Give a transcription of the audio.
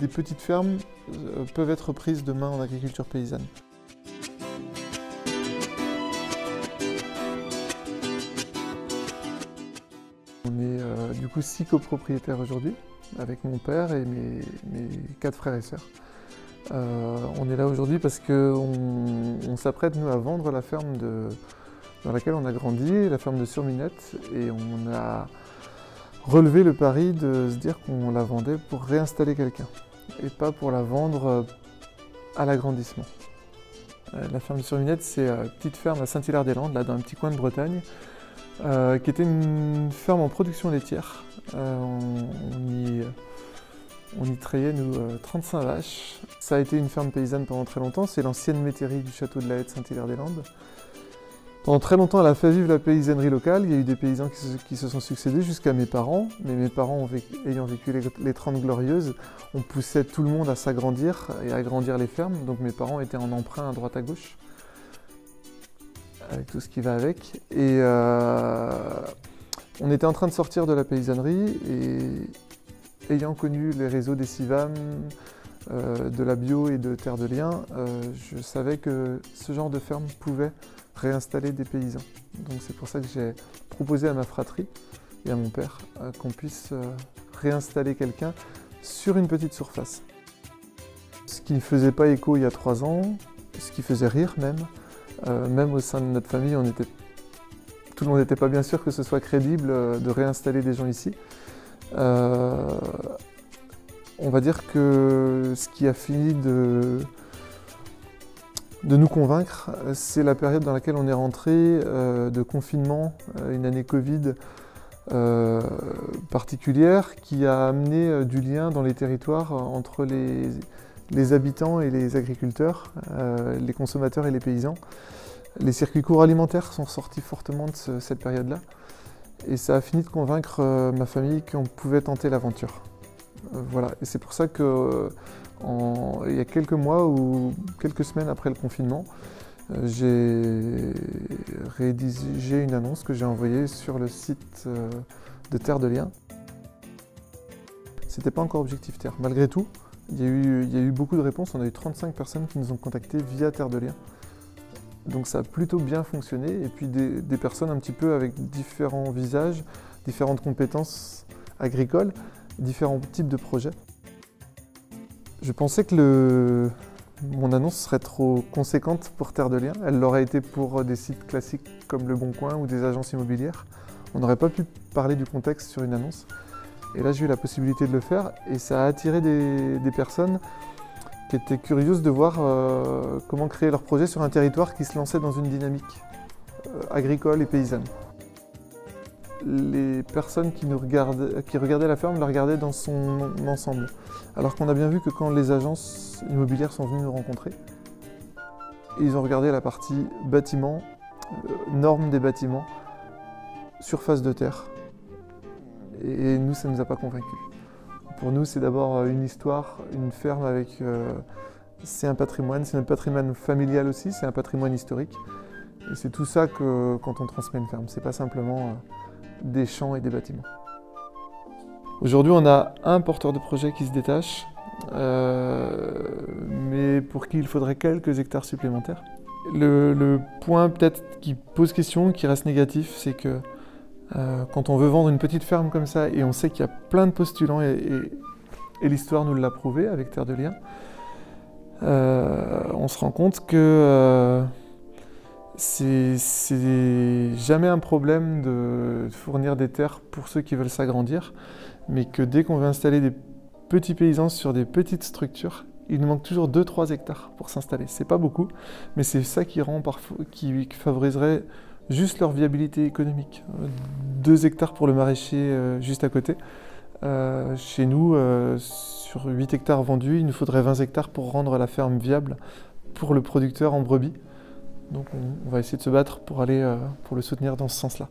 des petites fermes euh, peuvent être prises demain en agriculture paysanne. On est euh, du coup six copropriétaires aujourd'hui, avec mon père et mes, quatre frères et sœurs. Euh, on est là aujourd'hui parce qu'on on, s'apprête nous à vendre la ferme dans laquelle on a grandi, la ferme de Surminette, et on a relevé le pari de se dire qu'on la vendait pour réinstaller quelqu'un et pas pour la vendre euh, à l'agrandissement. La ferme de Surminette, c'est une petite ferme à Saint-Hilaire-des-Landes, là dans un petit coin de Bretagne, euh, qui était une ferme en production laitière. Euh, on, y, on, nous, 35 euh, vaches. Ça a été une ferme paysanne pendant très longtemps. C'est l'ancienne métairie du château de la Haie de Saint-Hilaire-des-Landes. Pendant très longtemps, elle a fait vivre la paysannerie locale. Il y a eu des paysans qui se, sont succédés jusqu'à mes parents. Mais mes parents, ayant vécu les, les 30 glorieuses, on poussait tout le monde à s'agrandir et à agrandir les fermes. Donc mes parents étaient en emprunt à droite à gauche avec tout ce qui va avec. Et euh, on était en train de sortir de la paysannerie et ayant connu les réseaux des CIVAM, euh, de la bio et de Terre de Liens, euh, je savais que ce genre de ferme pouvait réinstaller des paysans. Donc c'est pour ça que j'ai proposé à ma fratrie et à mon père qu'on puisse réinstaller quelqu'un sur une petite surface. Ce qui ne faisait pas écho il y a trois ans, ce qui faisait rire même, euh, même au sein de notre famille, tout le monde n'était pas bien sûr que ce soit crédible euh, de réinstaller des gens ici. Euh, on va dire que ce qui a fini de, de nous convaincre, c'est la période dans laquelle on est rentré de confinement, une année Covid particulière qui a amené du lien dans les territoires entre les, habitants et les agriculteurs, euh, les consommateurs et les paysans. Les circuits courts alimentaires sont sortis fortement de cette période-là. Et ça a fini de convaincre euh, ma famille qu'on pouvait tenter l'aventure. Euh, voilà, et c'est pour ça que il y a quelques mois ou quelques semaines après le confinement, j'ai rédigé une annonce que j'ai envoyée sur le site de Terre de Liens. C'était pas encore Objectif Terre. Malgré tout, il y, a eu, beaucoup de réponses, on a eu 35 personnes qui nous ont contactés via Terre de Liens. Donc ça a plutôt bien fonctionné, et puis des, personnes un petit peu avec différents visages, différentes compétences agricoles, différents types de projets. Je pensais que mon annonce serait trop conséquente pour Terre de Liens. Elle l'aurait été pour des sites classiques comme Le Bon Coin ou des agences immobilières. On n'aurait pas pu parler du contexte sur une annonce. Et là, j'ai eu la possibilité de le faire et ça a attiré des, personnes qui étaient curieuses de voir euh, comment créer leur projet sur un territoire qui se lançait dans une dynamique euh, agricole et paysanne. Les personnes qui regardaient la ferme la regardaient dans son ensemble. Alors qu'on a bien vu que quand les agences immobilières sont venues nous rencontrer, ils ont regardé la partie bâtiment, euh, normes des bâtiments, surface de terre, et nous, ça ne nous a pas convaincus. Pour nous, c'est d'abord euh, une histoire, une ferme avec... Euh, c'est un patrimoine, c'est un patrimoine familial aussi, c'est un patrimoine historique. Et c'est tout ça que quand on transmet une ferme, c'est pas simplement des champs et des bâtiments. Aujourd'hui, on a un porteur de projet qui se détache, mais pour qui il faudrait quelques hectares supplémentaires. Le, point peut-être qui pose question, qui reste négatif, c'est que euh, quand on veut vendre une petite ferme comme ça et on sait qu'il y a plein de postulants et, l'histoire nous l'a prouvé avec Terre de Liens, euh, on se rend compte que euh, c'est jamais un problème de fournir des terres pour ceux qui veulent s'agrandir, mais que dès qu'on veut installer des petits paysans sur des petites structures, il nous manque toujours 2-3 hectares pour s'installer. C'est pas beaucoup, mais c'est ça qui rend parfois, qui favoriserait juste leur viabilité économique. 2 hectares pour le maraîcher euh, juste à côté. Euh, chez nous, euh, sur 8 hectares vendus, il nous faudrait 20 hectares pour rendre la ferme viable pour le producteur en brebis. Donc on, va essayer de se battre pour aller pour le soutenir dans ce sens-là.